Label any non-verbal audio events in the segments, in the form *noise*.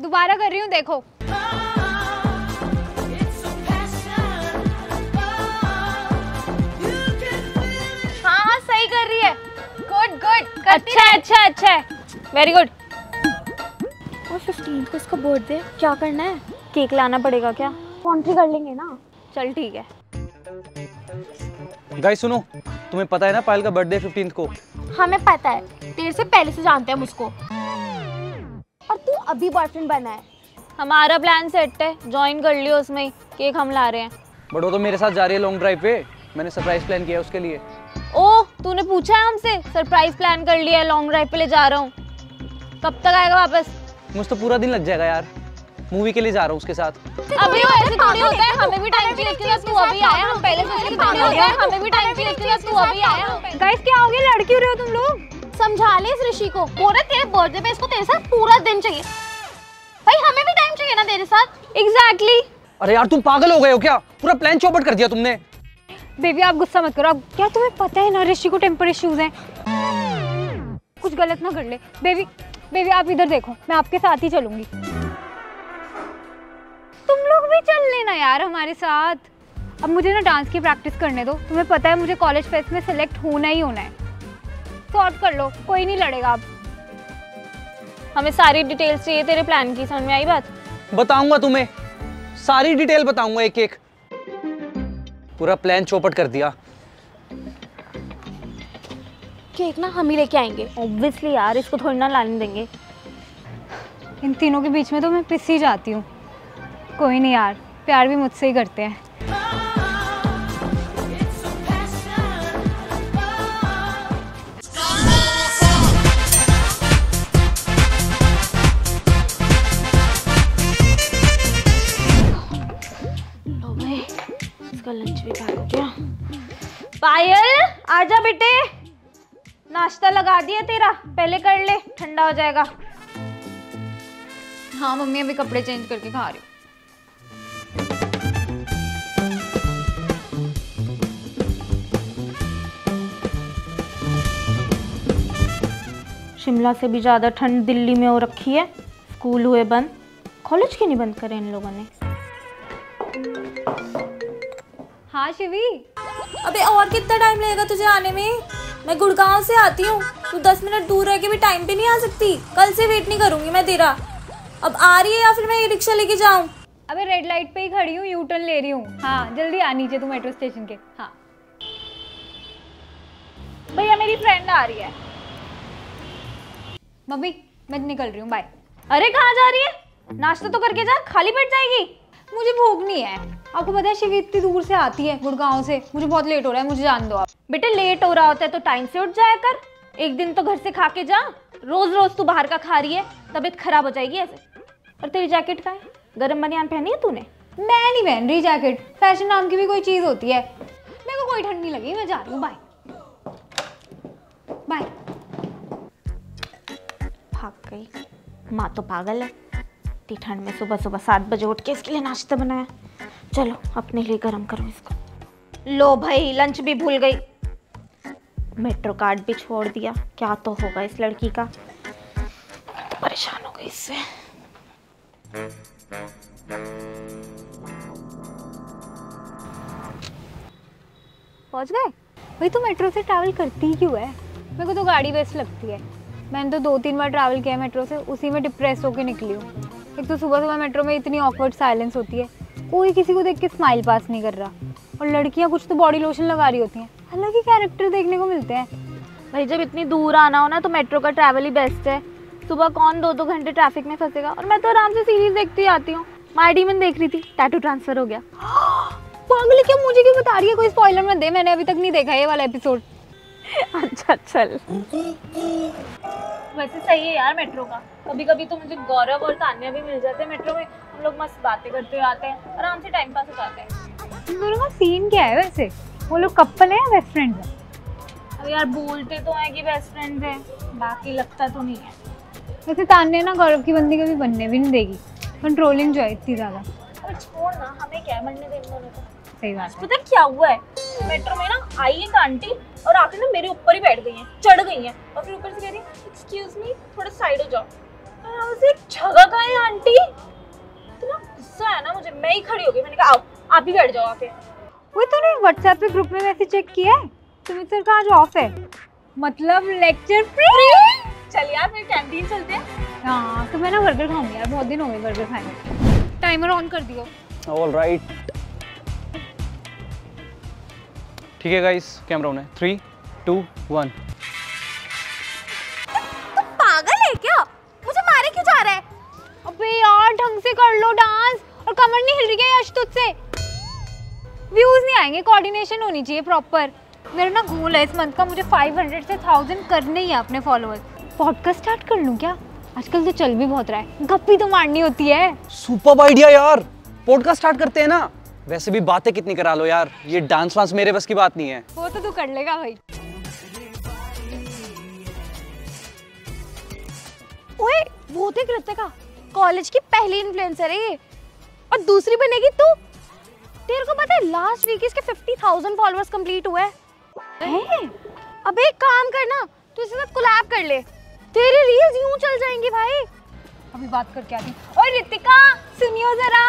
दोबारा कर रही हूँ देखो। हाँ हाँ सही कर रही है। गुड गुड अच्छा है अच्छा अच्छा। है वेरी गुड और फिफ्टीन को इसका बर्थडे क्या करना है? केक लाना पड़ेगा क्या? कॉन्ट्री कर लेंगे ना? चल ठीक है। गाइस सुनो तुम्हें पता है ना पायल का बर्थडे फिफ्टींथ को? हमें पता है। तेरे से पहले से जानते हैं हम उसको। और तू अभी बॉयफ्रेंड बना है। हमारा प्लान सेट है। ज्वाइन कर लियो उसमें केक हम ला रहे हैं। बट वो तो मेरे साथ जा रही है लॉन्ग ड्राइव पे। मैंने सरप्राइज़ प्लान किया उसके लिए। ओ तूने पूछा है हमसे? सरप्राइज़ प्लान कर लिया है लॉन्ग ड्राइव पे ले जा रहा हूँ। कब तक आएगा वापस? मुझे तो पूरा दिन लग जाएगा यार। मूवी के लिए जा रहा हूँ उसके साथ। अभी वो ऐसे थोड़ी होता है हमें भी टाइम चाहिए इसके साथ तू अभी आया। हम पहले से ऐसे थोड़ी होता है हमें भी टाइम चाहिए इसके साथ तू अभी आया। गाइस क्या हो गया? लड़की हो रहे हो तुम लोग? समझा ले इस ऋषि को। बोल रहे तेरे बर्थडे पे इसको तेरे साथ पूरा दिन चाहिए। भाई हमें भी टाइम चाहिए ना तेरे साथ। Exactly exactly. अरे यार तुम पागल हो गए हो क्या? पूरा प्लान चौपट कर दिया तुमने। बेबी आप गुस्सा मत करो। अब क्या तुम्हें पता है ना ऋषि को टेम्पर इश्यूज़ हैं? कुछ गलत ना कर ले। बेबी बेबी आप इधर देखो। मैं आपके साथ ही चलूँगी। तुम लोग भी चल लेना यार हमारे साथ। अब मुझे ना डांस की प्रैक्टिस करने दो। तुम्हें पता है मुझे कॉलेज फेस्ट में सेलेक्ट होना ही होना है। सॉर्ट कर लो कोई नहीं लड़ेगा अब। हमें सारी डिटेल्स चाहिए तेरे प्लान की समझ में आई बात? बताऊँगा तुम्हें। सारी डिटेल बताऊँगा एक एक पूरा प्लान चौपट कर दिया। केक ना हम ही लेके आएँगे। ऑब्वियसली यार इसको थोड़ी ना लाने देंगे। इन तीनों के बीच में तो मैं पिस ही जाती हूँ। कोई नहीं यार प्यार भी मुझसे ही करते हैं। पायल आजा बेटे। नाश्ता लगा दिया तेरा पहले कर ले ठंडा हो जाएगा। हाँ मम्मी अभी कपड़े चेंज करके खा रही हूँ। शिमला से भी ज़्यादा ठंड दिल्ली में हो रखी है। स्कूल हुए बंद कॉलेज क्यों नहीं बंद करे इन लोगों ने? हाँ शिवी। अबे और कितना टाइम लगेगा तुझे आने में? मैं गुड़गांव से आती हूँ। तू दस मिनट दूर रह के भी टाइम पे नहीं आ सकती। कल से वेट नहीं करूँगी मैं तेरा। अब आ रही है या फिर मैं ये रिक्शा लेके जाऊँ? अबे रेड लाइट पे ही खड़ी हूँ यू टर्न ले रही हूँ। हाँ जल्दी आ, नीचे तू मेट्रो स्टेशन के। हाँ। भैया, मेरी फ्रेंड आ रही है। मम्मी, मैं निकल रही हूँ बाय अरे, कहाँ जा रही है? नाश्ता तो करके जा, खाली पेट जाएगी? मुझे भूख नहीं है। आपको पता है शिवी इतनी दूर से आती है गुड़गांव से। मुझे बहुत लेट हो रहा है मुझे जान दो आप। बेटे लेट हो रहा होता है तो टाइम से उठ जाया कर। एक दिन तो घर से खा के जा। रोज रोज तू बाहर का खा रही है तबीयत खराब हो जाएगी ऐसे। और तेरी जैकेट का है? गर्म बनियान पहनी है तूने? मैं नहीं पहन रही जैकेट फ़ैशन नाम की भी कोई चीज़ होती है। मेरे को कोई ठंड नहीं लगी मैं जा रही हूँ बाय बाय भाग गई। माँ तो पागल है। इतनी ठंड में सुबह सुबह सात बजे उठ के इसके लिए नाश्ता बनाया। चलो, अपने लिए गर्म करो इसको। लो भाई लंच भी भूल गई। मेट्रो कार्ड भी छोड़ दिया। क्या तो होगा इस लड़की का? परेशान हो गई इससे। पहुँच गए? भाई, तू मेट्रो से ट्रैवल करती क्यों है? मेरे को तो गाड़ी बेस्ट लगती है। मैंने तो दो तीन बार ट्रैवल किया मेट्रो से, उसी में डिप्रेस होकर निकली हूँ। एक तो सुबह सुबह मेट्रो में इतनी ऑकवर्ड साइलेंस होती है। कोई किसी को देख के स्माइल पास नहीं कर रहा। और लड़कियाँ कुछ तो बॉडी लोशन लगा रही होती हैं। अलग ही कैरेक्टर देखने को मिलते हैं। भाई, जब इतनी दूर आना हो ना तो मेट्रो का ट्रैवल ही बेस्ट है। सुबह कौन दो दो घंटे ट्रैफ़िक में फंसेगा? और मैं तो आराम से सीरीज़ देखती आती हूँ। माई डीमन देख रही थी टैटू ट्रांसफ़र हो गया। *gasps* पागल क्या? मुझे क्यों बता रही है? कोई स्पॉइलर मत दे, मैंने अभी तक नहीं देखा ये वाला एपिसोड अच्छा चल। वैसे सही है यार मेट्रो का। कभी कभी तो मुझे गौरव और तान्या भी मिल जाते हैं मेट्रो में। हम लोग मस्त बातें करते हुए आते हैं आराम से टाइम पास हो जाते हैं। दोनों का सीन क्या है वैसे? वो लोग कपल है या बेस्ट फ्रेंड्स है? अब यार बोलते तो हैं कि बेस्ट फ्रेंड्स हैं बाकी लगता तो नहीं है। वैसे तान्या ना गौरव की बंदी कभी बनने भी नहीं देगी। कंट्रोलिंग जो है इतनी ज़्यादा। छोड़ ना हमें क्या बनने दे इन दोनों को। सही बात पता क्या हुआ है? मेट्रो में ना आई एक आंटी और आके ना मेरे ऊपर ही बैठ गई हैं चढ़ गई हैं। और फिर ऊपर से कह रही एक्सक्यूज मी थोड़ा साइड हो जाओ। छगा का है आंटी? इतना गुस्सा है ना मुझे मैं ही खड़ी हो गई। मैंने कहा आओ आप ही बैठ जाओ आके। वो तूने तो व्हाट्सएप पे ग्रुप में मैसेज चेक किया है? सुमित सर का आज ऑफ़ है? मतलब लेक्चर फ्री चल यार फिर कैंटीन चलते हैं। हाँ तो मैं ना बर्गर खाऊँगी यार बहुत दिन हो गए बर्गर खाए। टाइमर ऑन कर दियो। ऑलराइट ठीक है गाइस कैमरा ऑन है। थ्री टू वन तुम पागल है क्या? मुझे मारे क्यों जा रहा है? अबे यार ढंग से कर लो डांस और कमर नहीं हिल रही है यश तुझसे। व्यूज़ नहीं आएँगे कोऑर्डिनेशन होनी चाहिए प्रॉपर मेरा ना गोल है इस मंथ का मुझे 500 से 1000 करने ही है अपने फॉलोअर्स पॉडकास्ट स्टार्ट कर लूँ क्या? आजकल तो चल भी बहुत रहा है। गप्पी तो मारनी होती है। सुपर आइडिया यार। पॉडकास्ट स्टार्ट करते हैं ना। वैसे भी बातें कितनी करा लो यार ये डांस वांस मेरे बस की बात नहीं है। वो तो तू कर लेगा भाई। ओए वो देख कृतिका कॉलेज की पहली इन्फ्लुएंसर है ये। और दूसरी बनेगी तू? तेरे को पता है लास्ट वीक इसके 50,000 फॉलोअर्स कंप्लीट हुए हैं। अबे एक काम करना तू इसके साथ कोलैब कर ले। तेरे रील्स यूँ चल जाएँगे भाई। अभी बात करके आती। ओए रितिका सुनियो जरा।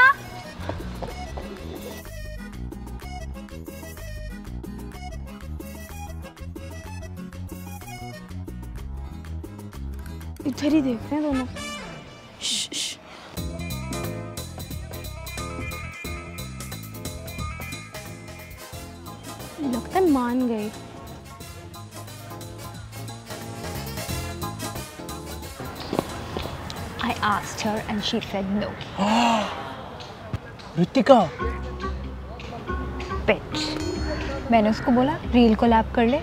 इधर ही देख रहे हैं दोनों। लगता है मान गए। I asked her and she said no. Ritika Bitch. मैंने उसको बोला रील को लैप कर ले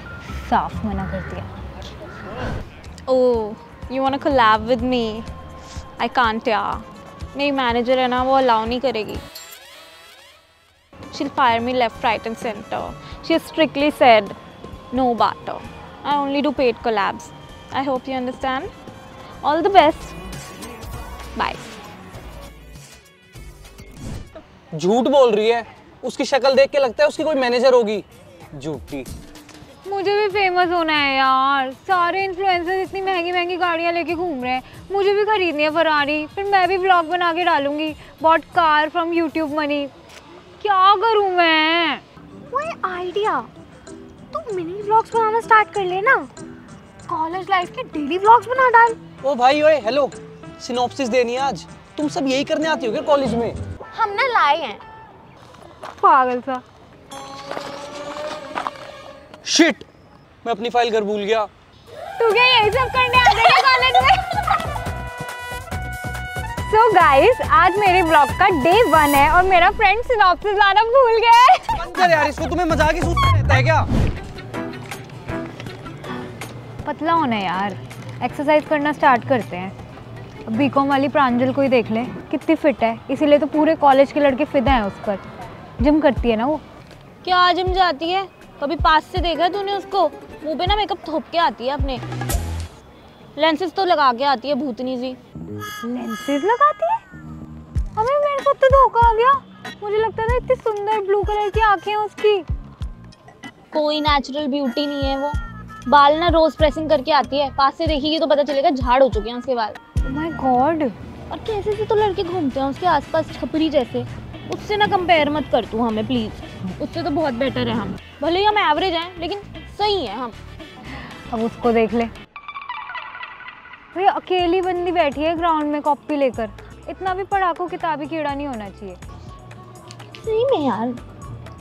साफ़ मना कर दिया. ओह you want collab with me I can't या मेरी मैनेजर है ना, वो अलाउ नहीं करेगी। She'll fire me left right and centre she is strictly said no barter I only do paid collabs I hope you understand all the best bye झूठ बोल रही है। उसकी शक्ल देख के लगता है उसकी कोई मैनेजर होगी। झूठी। मुझे भी फ़ेमस होना है यार। सारे इन्फ्लुएंसर्स इतनी महँगी महँगी गाड़ियाँ लेके घूम रहे हैं। मुझे भी खरीदनी है फरारी फिर मैं भी ब्लॉग बना के डालूँगी। Bought car from YouTube money क्या करूँ मैं? वही आइडिया तू मिनी व्लॉग्स बनाना स्टार्ट कर लेना कॉलेज लाइफ के डेली व्लॉग्स बना डाल। ओ भाई ओए हेलो सिनॉप्सिस देनी है आज। तुम सब यही करने आती हो क्या कॉलेज में? हम ना लाए हैं। पागल सा। शिट मैं अपनी फ़ाइल घर भूल गया। तू क्या यही सब करने आ गई कॉलेज में? सो so गाइस आज मेरे ब्लॉग का डे वन है और मेरा फ्रेंड सिनॉप्सिस लाना भूल गया है। बंद यार इसको तुम्हें मज़ाक ही सूझता रहता है क्या? पतला होना है यार। एक्सरसाइज करना स्टार्ट करते हैं। अब बीकॉम वाली प्रांजल को ही देख ले कितनी फिट है। इसीलिए तो पूरे कॉलेज के लड़के फिदा हैं उस पर। जिम करती है ना वो? क्या जिम जाती है? कभी पास से देखा है तूने उसको। मुँह पे ना मेकअप थोप के आती है अपने। लेंसेज तो लगा के आती है भूतनी सी। लेंसेज लगाती है? हमें मेरे साथ तो धोखा हो गया। मुझे लगता था इतनी सुंदर ब्लू कलर की आँखें हैं उसकी। कोई नेचुरल ब्यूटी नहीं है वो। बाल ना रोज प्रेसिंग करके आती है। पास से देखेगी तो पता चलेगा झाड़ हो चुके हैं उसके बाल। माय गॉड और कैसे से तो लड़के घूमते हैं उसके आसपास छपरी जैसे। उससे ना कंपेयर मत कर तू हमें प्लीज़ उससे तो बहुत बेटर है हम। भले ही हम एवरेज हैं लेकिन सही है हम। अब उसको देख ले। भाई अकेली बंदी बैठी है ग्राउंड में कॉपी लेकर। इतना भी पढ़ाकू किताबी कीड़ा नहीं होना चाहिए। सही में यार।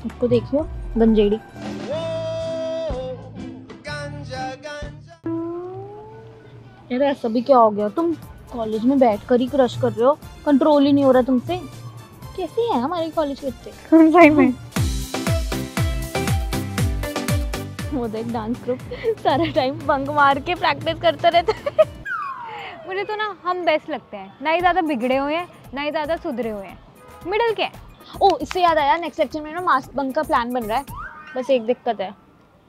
उसको देखियो गंजेड़ी यार ऐसा भी क्या हो गया? तुम कॉलेज में बैठ कर ही क्रश कर रहे हो। कंट्रोल ही नहीं हो रहा तुमसे। कैसे हैं हमारे कॉलेज के बच्चे? *laughs* सही में। वो देख डांस ग्रुप सारा टाइम बंक मार के प्रैक्टिस करते रहते मुझे तो ना हम बेस्ट लगते हैं। ना ही ज़्यादा बिगड़े हुए हैं, ना ही ज़्यादा सुधरे हुए हैं। मिडल के ओ, इससे याद आया नेक्स्ट लेक्चर में ना मास्क बंक का प्लान बन रहा है। बस एक दिक्कत है।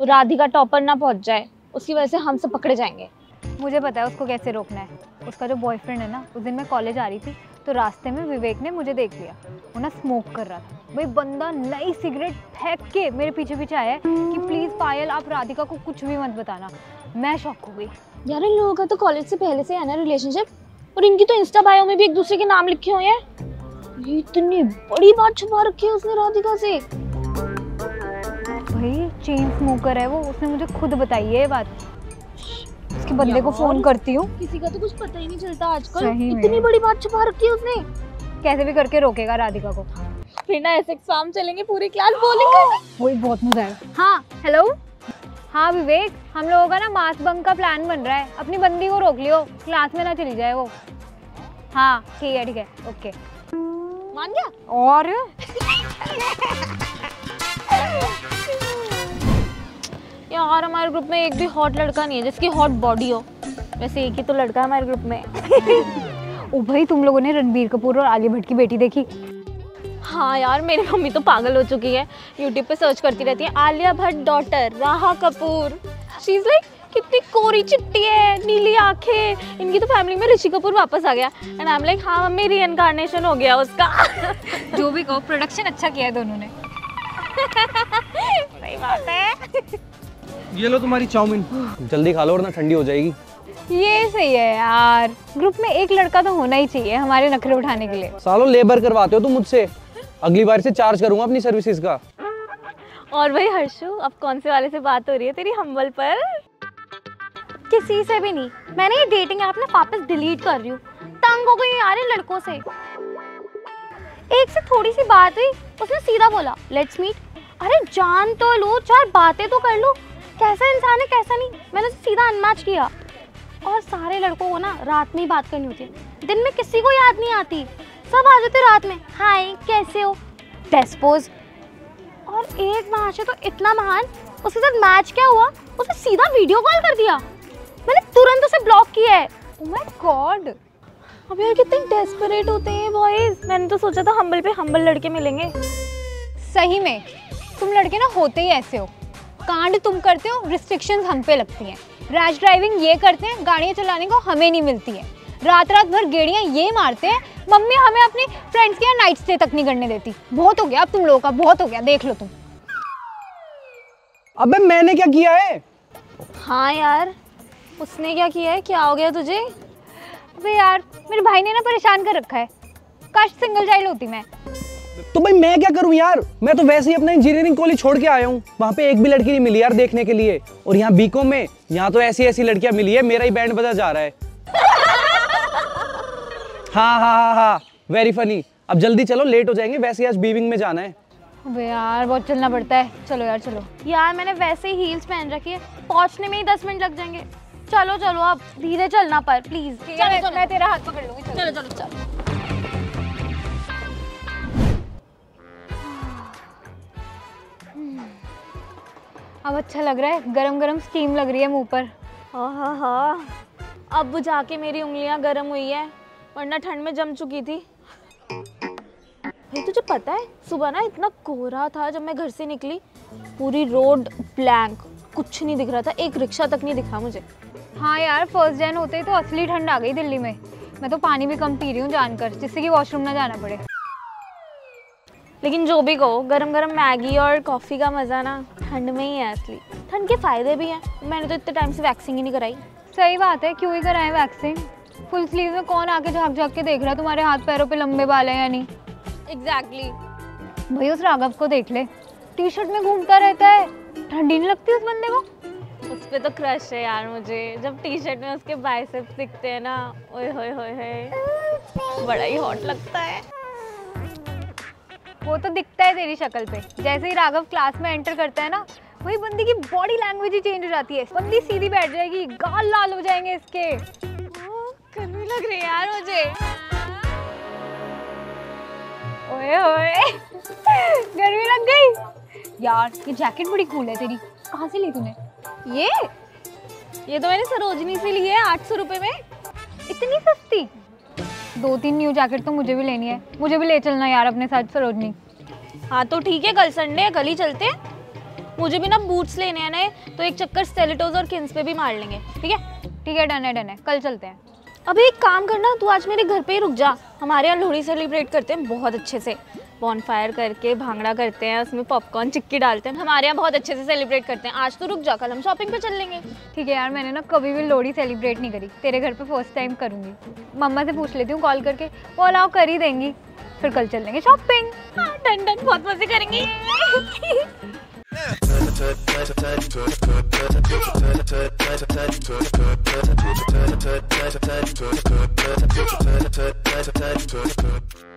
वो राधिका टॉपर ना पहुँच जाए, उसकी वजह से हम सब पकड़े जाएँगे। मुझे पता है उसको कैसे रोकना है। उसका जो बॉयफ्रेंड है ना, उस दिन मैं कॉलेज आ रही थी तो रास्ते में विवेक ने मुझे देख लिया। वो ना स्मोक कर रहा था। भाई बंदा नई सिगरेट फेंक के मेरे पीछे पीछे आया है कि प्लीज़ पायल आप राधिका को कुछ भी मत बताना। मैं शॉक हो गई। यार इन लोगों का तो कॉलेज से पहले से है ना रिलेशनशिप और इनकी तो इंस्टा बायो में भी एक दूसरे के नाम लिखे हुए हैं। ये इतनी बड़ी बात छुपा रखी है उसने राधिका से। भाई चेन स्मोकर है वो। उसने मुझे खुद बताई है ये बात। उसके बंदे को फ़ोन करती हूँ। किसी का तो कुछ पता ही नहीं चलता आजकल। इतनी बड़ी बात छुपा रखी है उसने। कैसे भी करके रोकेगा राधिका को। फिर ना ऐसे एग्ज़ाम चलेंगे पूरी क्लास बोलेंगे। वही बहुत मज़ा आएगा हाँ हेलो हाँ विवेक हम लोगों का ना मास बंक का प्लान बन रहा है। अपनी बंदी को रोक लियो क्लास में ना चली जाए वो। हाँ ठीक है ठीक है ओके मान गया? और? *laughs* यार हमारे ग्रुप में एक भी हॉट लड़का नहीं है जिसकी हॉट बॉडी हो। वैसे एक ही तो लड़का है हमारे ग्रुप में। *laughs* ओ भाई तुम लोगों ने रणबीर कपूर और आलिया भट्ट की बेटी देखी? हाँ यार मेरी मम्मी तो पागल हो चुकी है। यूट्यूब पे सर्च करती रहती है आलिया भट्ट डॉटर राहा कपूर। शी इज़ लाइक कितनी कोरी चिट्टी है नीली आँखें। इनकी तो फैमिली में ऋषि कपूर वापस आ गया। एंड आई एम लाइक हाँ मम्मी रीइंकार्नेशन हो गया उसका। *laughs* जो भी कहो प्रोडक्शन अच्छा किया है दोनों ने। *laughs* सही बात है। ये लो तुम्हारी चाउमीन। जल्दी खा लो वरना ठंडी हो जाएगी। ये सही है यार। ग्रुप में एक लड़का तो होना ही चाहिए हमारे नखरे उठाने के लिए। सालों लेबर करवाते हो तुम मुझसे। अगली बार से चार्ज करूँगा अपनी सर्विसेज़ का। और भाई हर्षु अब कौन से वाले से बात हो रही है तेरी हम्बल पर? किसी से भी नहीं। मैंने ये डेटिंग ऐप ना वापस डिलीट कर रही हूँ। तंग हो गई यार इन लड़कों से। एक से थोड़ी सी बात हुई उसने सीधा बोला लेट्स मीट अरे जान तो लो चार बातें तो कर लो। कैसा इंसान है कैसा नहीं? मैंने उसे सीधा अनमैच किया। और सारे लड़कों को ना रात में ही बात करनी होती है। दिन में किसी को याद नहीं आती। सब आ जाते रात में। हाय कैसे हो? डेस्पोज और एक महाशय तो इतना महान उसके साथ मैच क्या हुआ उसने सीधा वीडियो कॉल कर दिया। मैंने तुरंत उसे ब्लॉक किया है। ओ माय गॉड अब यार कितने डेस्परेट होते हैं बॉयज़ मैंने तो सोचा था हम्बल पे हम्बल लड़के मिलेंगे। सही में। तुम लड़के ना होते ही ऐसे हो। कांड तुम करते हो रिस्ट्रिक्शंस हम पे लगती हैं। रैश ड्राइविंग ये करते हैं गाड़ियाँ चलाने को हमें नहीं मिलती है। रात रात भर गेड़ियाँ ये मारते हैं मम्मी हमें अपनी फ्रेंड्स के यहाँ नाइट स्टे तक नहीं करने देती। बहुत हो गया अब तुम लोगों का बहुत हो गया देख लो तुम। अबे मैंने क्या किया है? हाँ यार उसने क्या किया है? क्या हो गया तुझे? अबे यार मेरे भाई ने ना परेशान कर रखा है। काश सिंगल चाइल्ड होती मैं। तो भाई मैं क्या करूँ यार? मैं तो वैसे ही अपना इंजीनियरिंग कॉलेज छोड़ के आया हूँ। वहाँ पे एक भी लड़की नहीं मिली यार देखने के लिए। और यहाँ बीकॉम में यहाँ तो ऐसी ऐसी लड़कियाँ मिली है मेरा ही बैंड बजा जा रहा है। हाँ हाँ हाँ हाँ वेरी फनी अब जल्दी चलो लेट हो जाएँगे वैसे आज बीविंग में जाना है। अबे यार बहुत चलना पड़ता है। चलो यार चलो। यार मैंने वैसे ही हील्स पहन रखी है। पहुँचने में ही दस मिनट लग जाएँगे। चलो चलो अब धीरे चलना पर प्लीज़ चलो चलो। मैं तेरा हाथ पकड़ लूँगी। चलो चलो चलो चलो। अब अच्छा लग रहा है गरम गरम स्टीम लग रही है मुँह पर। हाँ हाँ हाँ। अब जाके मेरी उंगलियाँ गर्म हुई है वरना ठंड में जम चुकी थी। भाई तुझे पता है सुबह ना इतना कोहरा था जब मैं घर से निकली। पूरी रोड ब्लैंक कुछ नहीं दिख रहा था एक रिक्शा तक नहीं दिखा मुझे। हाँ यार फ़र्स्ट जैन होते ही तो असली ठंड आ गई दिल्ली में। मैं तो पानी भी कम पी रही हूँ जानकर जिससे कि वॉशरूम ना जाना पड़े। लेकिन जो भी कहो गरम गरम मैगी और कॉफ़ी का मज़ा ना ठंड में ही है असली। ठंड के फ़ायदे भी हैं। मैंने तो इतने टाइम से वैक्सिंग ही नहीं कराई। सही बात है क्यों ही कराएँ वैक्सीन फुल स्लीव में कौन आके झाँक झाँक के देख रहा है? तुम्हारे हाथ पैरों पे लंबे बाल हैं या नहीं? एग्जैक्टली भाई उस राघव को देख ले। टी शर्ट में घूमता रहता है। ठंडी नहीं लगती उस बंदे को? उस पर तो क्रश है यार मुझे। जब टी शर्ट में उसके बाइसेप्स दिखते हैं ना ओए होए होए बड़ा ही हॉट लगता है। वो तो दिखता है तेरी शक्ल पे। जैसे ही राघव क्लास में एंटर करता है ना वही बंदी की बॉडी लैंग्वेज ही चेंज हो जाती है। बंदी सीधी बैठ जाएगी गाल लाल हो जाएँगे इसके। गर्मी लग रही है यार मुझे। ओए ओए गर्मी लग गई। यार ये जैकेट बड़ी कूल है तेरी। कहाँ से ली तूने? ये? ये तो मैंने सरोजनी से ली है आठ सौ रुपये में। इतनी सस्ती? दो तीन न्यू जैकेट तो मुझे भी लेनी है। मुझे भी ले चलना यार अपने साथ सरोजनी। हाँ तो ठीक है कल संडे है कल ही चलते हैं। मुझे भी ना बूट्स लेने हैं ना तो एक चक्कर स्टेलेटोज और किन्स पे भी मार लेंगे ठीक है? ठीक है डन है डन है। कल चलते हैं। अभी एक काम करना तू आज मेरे घर पे ही रुक जा। हमारे यहाँ लोहड़ी सेलिब्रेट करते हैं बहुत अच्छे से। बॉन फायर करके भांगड़ा करते हैं उसमें पॉपकॉर्न चिक्की डालते हैं। हमारे यहाँ बहुत अच्छे से सेलिब्रेट करते हैं। आज तो रुक जा कल हम शॉपिंग पे चल लेंगे ठीक है यार मैंने ना कभी भी लोहड़ी सेलिब्रेट नहीं करी। तेरे घर पे फ़र्स्ट टाइम करूँगी। मम्मा से पूछ लेती हूँ कॉल करके। वो अलाउ कर ही देंगी। फिर कल चल लेंगे शॉपिंग हाँ, डन डन बहुत मज़े करेंगे। *laughs*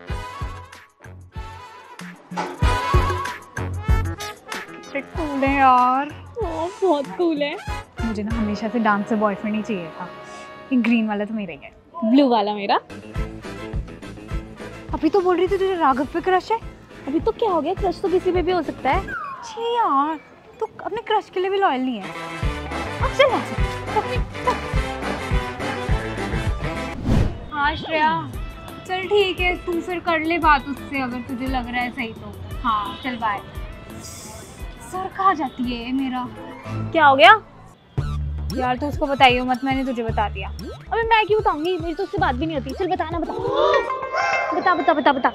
कूल है यार। ओ, बहुत कूल है। मुझे ना हमेशा से डांस से बॉयफ्रेंड ही चाहिए था। ये ग्रीन वाला तो मेरा ही है। ब्लू वाला मेरा। अभी तो बोल रही थी तुझे राघव पे क्रश है। अभी तो क्या हो गया? क्रश तो किसी पे भी हो सकता है। छी यार तू अपने क्रश के लिए भी लॉयल नहीं है। अब चल। हाँ श्रेया। चल ठीक है तू फिर कर ले बात उससे अगर तुझे लग रहा है सही तो। हाँ चल बाय सर कहाँ जाती है मेरा? क्या हो गया? यार तू उसको बताइयो मत मैंने तुझे बता दिया। अबे मैं क्यों बताऊँगी? मेरी तो उससे बात भी नहीं होती। चल बताना बता। बता बता बता बता।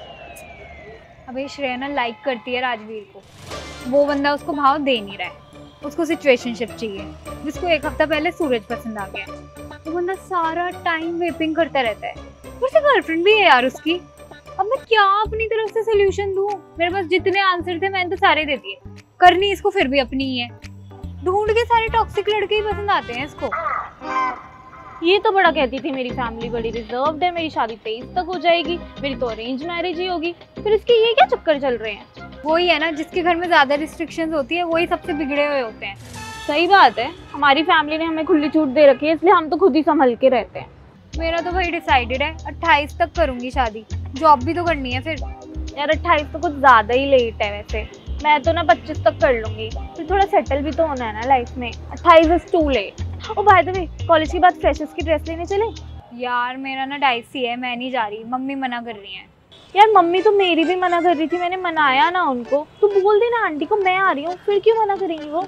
अबे श्रेया ना लाइक करती है राजवीर को। वो बंदा उसको भाव दे नहीं रहा है। उसको सिचुएशनशिप चाहिए, जिसको एक हफ़्ता पहले सूरज पसंद आ गया। वो बंदा सारा टाइम वेपिंग करता रहता है। फिर से गर्लफ्रेंड भी है यार उसकी। अब मैं क्या अपनी तरफ़ से सोल्यूशन दूँ? मेरे पास जितने आंसर थे, मैंने तो सारे दे दिए। करनी इसको फिर भी अपनी ही है। ढूंढ के सारे टॉक्सिक लड़के ही पसंद आते हैं इसको। ये तो बड़ा कहती थी मेरी फैमिली बड़ी रिजर्व्ड है, मेरी शादी तेईस तक हो जाएगी, मेरी तो अरेंज मैरिज ही होगी। फिर इसके ये क्या चक्कर चल रहे हैं? वही है ना, जिसके घर में ज़्यादा रिस्ट्रिक्शंस होती है, वही सबसे बिगड़े हुए होते हैं। सही बात है, हमारी फैमिली ने हमें खुली छूट दे रखी है, इसलिए हम तो खुद ही संभल के रहते हैं। मेरा तो भाई डिसाइडेड है, अट्ठाईस तक करूँगी शादी। जॉब भी तो करनी है फिर। यार, अट्ठाईस तो कुछ ज़्यादा ही लेट है वैसे। मैं तो ना पच्चीस तक कर लूँगी। फिर थोड़ा सेटल भी तो होना है ना लाइफ में। अट्ठाईस इज़ टू लेट ओ भाई द वे कॉलेज के बाद फ्रेशर्स की ड्रेस लेने चले? यार, मेरा ना डाइसी है, मैं नहीं जा रही। मम्मी मना कर रही हैं। यार मम्मी तो मेरी भी मना कर रही थी मैंने मनाया ना उनको। तो बोल देना आंटी को मैं आ रही हूँ फिर क्यों मना करेंगी वो?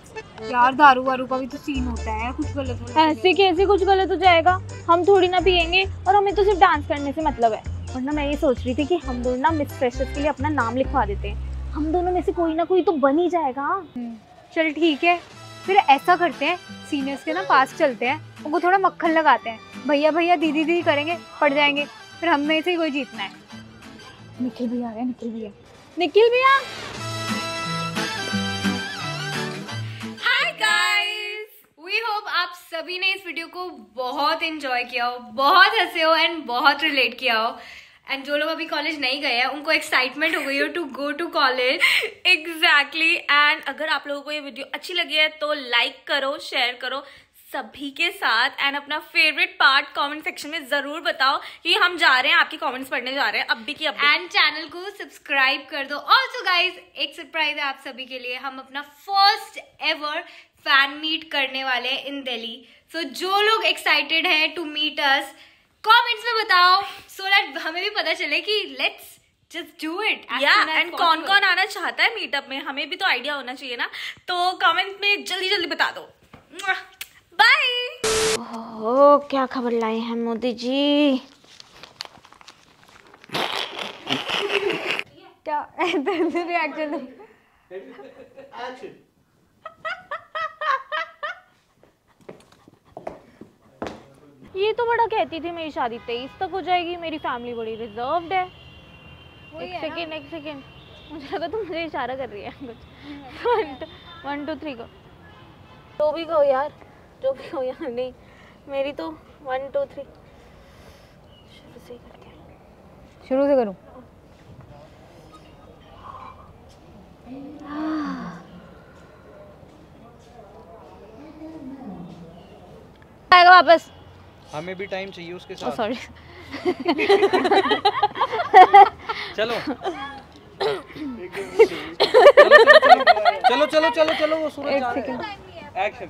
यार दारू वारू का भी तो सीन होता है कुछ गलत हो ऐसे कैसे कुछ गलत हो जाएगा? हम थोड़ी ना पियेंगे और हमें तो सिर्फ़ डांस करने से मतलब है। वरना मैं ये सोच रही थी कि हम दोनों ना मिस फ्रेशर्स के लिए अपना नाम लिखवा देते हैं। हम दोनों में से कोई ना कोई तो बन ही जाएगा। हम्म, चल ठीक है। फिर ऐसा करते हैं सीनियर्स के ना पास चलते हैं उनको थोड़ा मक्खन लगाते हैं। भैया भैया दीदी दीदी करेंगे पड़ जाएँगे फिर हम में से ही कोई जीतना है। निखिल भैया आ गया निखिल भैया। निखिल भैया! आप सभी ने इस वीडियो को बहुत एंजॉय किया हो, बहुत हंसे हो एंड बहुत रिलेट किया हो। एंड जो लोग अभी कॉलेज नहीं गए हैं, उनको एक्साइटमेंट हो गई हो to go to college exactly and अगर आप लोगों को ये वीडियो अच्छी लगी है तो लाइक करो शेयर करो। सभी के साथ एंड अपना फेवरेट पार्ट कमेंट सेक्शन में ज़रूर बताओ कि हम जा रहे हैं आपके कमेंट्स पढ़ने जा रहे हैं अब भी की एंड चैनल को सब्सक्राइब कर दो। ऑल्सो गाइज़ एक सरप्राइज़ है आप सभी के लिए। हम अपना फ़र्स्ट एवर फ़ैन मीट करने वाले हैं इन दिल्ली सो जो लोग एक्साइटेड हैं टू मीट अस कमेंट्स में बताओ। सो so दैट हमें भी पता चले कि let's just do it and कौन कौन आना चाहता है मीटअप में? हमें भी तो आइडिया होना चाहिए ना। तो कमेंट में जल्दी जल्दी बता दो। बाय ओह क्या खबर लाए हैं मोदी जी? क्या? रिएक्शन ये तो बड़ा कहती थी मेरी शादी तेईस तक हो जाएगी मेरी फैमिली बड़ी रिजर्व्ड है। एक सेकेंड एक सेकेंड मुझे लगा तुम मुझे इशारा कर रही है कुछ। वन टू थ्री को जो भी कहो यार। जो भी कहो यार नहीं मेरी तो वन टू थ्री शुरू से ही करते हैं। शुरू से करूँ? आएगा वापस। हमें भी टाइम चाहिए उसके ओ सॉरी *laughs* चलो। चलो चलो चलो चलो वो सूरज एक रहा सेकंड है एक्शन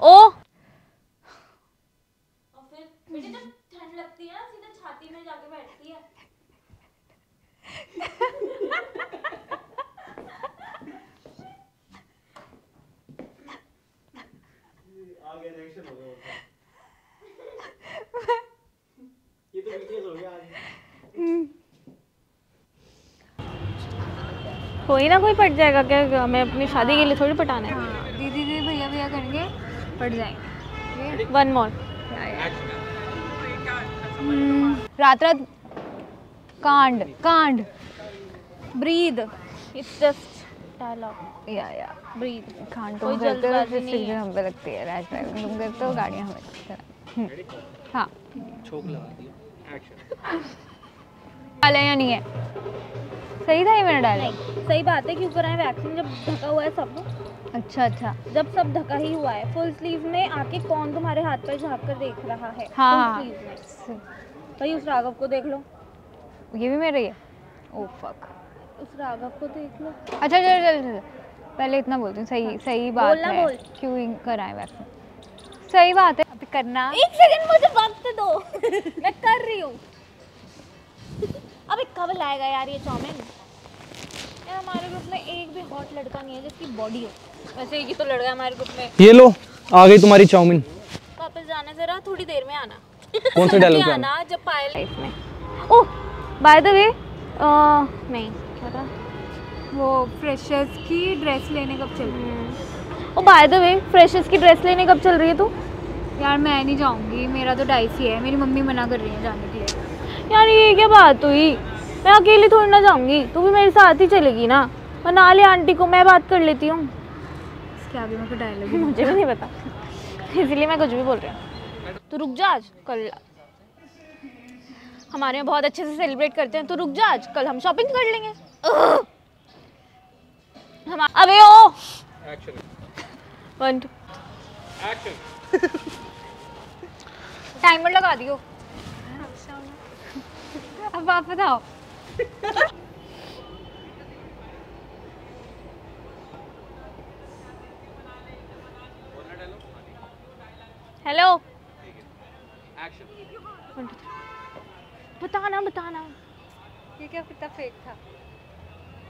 ओ ठंड लगती है ना सीधा छाती में जाके बैठती है कोई ना कोई पट जाएगा क्या? हमें अपनी शादी के लिए थोड़ी पटाना है। दीदी दीदी भैया भैया करेंगे पड़ जाएँगे। वन मोर हम्म, रात रात कांड कांड ब्रीद। इट्स जस्ट डायलॉग या या। ब्रीथ कांड तुम करते हो। हम पे लगती है रैश ड्राइविंग तुम करते हो गाड़ियाँ हमें लगती हैं। हाँ या नहीं है? सही था ये मेरा डायलॉग सही बात है क्यों कराएँ वैक्सीन जब ढका हुआ है सब। अच्छा अच्छा। जब सब ढका ही हुआ है फुल स्लीव में आके कौन तुम्हारे हाथ पर झाँक कर देख रहा है? हाँ, भाई उस राघव को देख लो। ये भी मेरा ही है? ओ फक उस राघव को देख लो। अच्छा चल चल चल पहले इतना बोलती हूँ सही सही बात बोलना है। बोल। क्यों कराएँ वैक्सीन सही बात है। अभी करना। एक सेकंड मुझे वक्त दो। *laughs* मैं कर रही हूँ। *laughs* अबे कब लाएगा यार ये चाउमीन? यार हमारे ग्रुप में एक भी हॉट लड़का नहीं है जिसकी बॉडी हो। वैसे एक ही तो लड़का है हमारे ग्रुप में। ये लो आ गई तुम्हारी चाउमीन। वापस जाना जरा थोड़ी देर में आना। कौन से डायलॉग *laughs* आना? जब पायल लाइफ में। ओह बाय द वे नहीं क्या था? वो फ्रेशर्स की ड्रेस लेने कब चल रही है? Oh by the way freshers की ड्रेस लेने कब चल रही है तू? यार मैं नहीं जाऊँगी मेरा तो डाइसी है मेरी मम्मी मना कर रही है जाने। यार ये क्या बात हुई? मैं अकेली थोड़ी ना जाऊँगी। तू भी मेरे साथ ही चलेगी ना? मना ले आंटी को मैं बात कर लेती हूँ। इसके आगे मेरे को डायलॉग *laughs* मुझे भी नहीं पता। इसलिए मैं कुछ भी बोल रही हूँ। तू रुक जा आज कल हमारे यहाँ बहुत अच्छे से सेलिब्रेट करते हैं। तू रुक जा आज कल हम शॉपिंग कर लेंगे। हम अबे ओ! वन टू टाइमर लगा दियो। अब आप बताओ हेलो बताना बताना ये क्या कितना फेक था।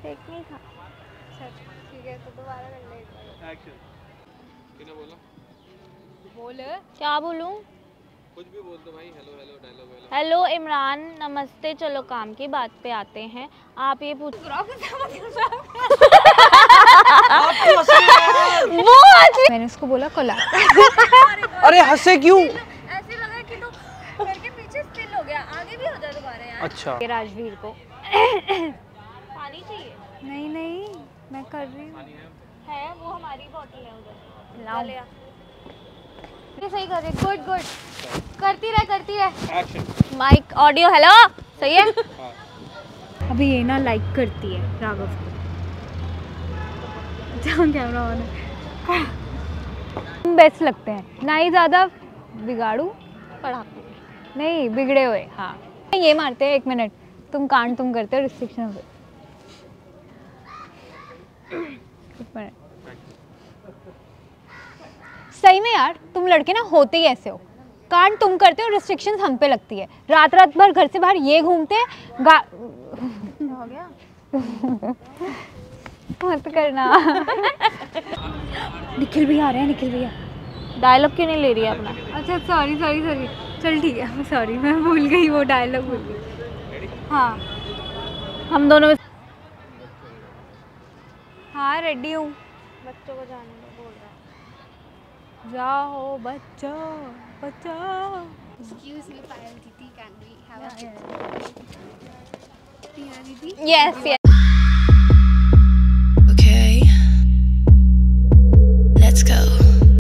फेक नहीं था。ठीक है तो दोबारा कर ले बोल। क्या बोलूँ? हेलो इमरान नमस्ते। चलो काम की बात पे आते हैं। आप ये पूछ *laughs* वो मैंने उसको बोला कोला *laughs* अरे हंसे क्यों? ऐसे लगा कि तो करके पीछे स्टिल हो गया। आगे भी हो जाए दोबारा यार। अच्छा। राजवीर को। पानी चाहिए? नहीं नहीं मैं कर रही हूँ। है। वो हमारी बोतल है उधर। सही कर रही गुड गुड करती रह करती रह। माइक ऑडियो हेलो सही है? *laughs* अभी ये ना लाइक करती है राघव को। कैमरा ऑन है बेस्ट लगते हैं। ना ही ज़्यादा बिगाड़ू पढ़ाकू। नहीं बिगड़े हुए हाँ। ये मारते हैं एक मिनट तुम कांड तुम करते हो रिस्ट्रिक्शन हो सही में यार तुम लड़के ना होते ही ऐसे हो। कांड तुम करते हो रिस्ट्रिक्शंस हम पे लगती है। रात रात भर घर से बाहर ये घूमते हैं गा हो गया मत करना। निखिल भी आ रहे हैं निखिल भैया। डायलॉग क्यों नहीं ले रही है अपना? अच्छा सॉरी सॉरी सॉरी चल ठीक है सॉरी मैं भूल गई वो डायलॉग भूल गई हाँ। हम दोनों हाँ रेडी हूँ। बच्चों को जाने दो बोल रहा जाओ बच्चों। Excuse me, Payal Didi, can we have yeah, a picture? Yeah. Didi? Yes, yes. Okay. Let's go.